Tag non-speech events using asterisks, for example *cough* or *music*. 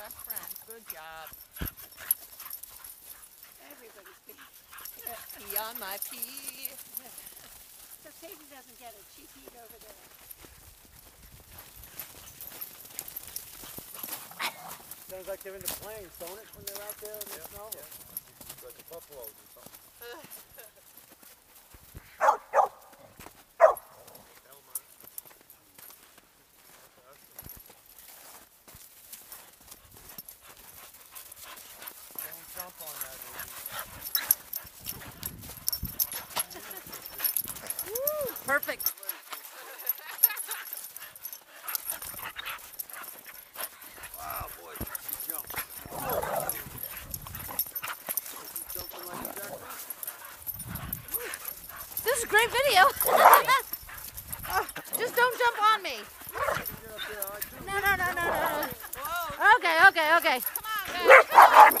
best friends. Good job. Everybody's *laughs* big. Pee on my pee. So Sadie doesn't get it. She peed over there. Sounds like they're in the plains, don't it, when they're out there in the snow? Like the buffaloes or something. Perfect. Wow, boy, you jump. Jumping like a. This is a great video. *laughs* Just don't jump on me. No, no, no, no. no. Okay, okay, okay. Come on,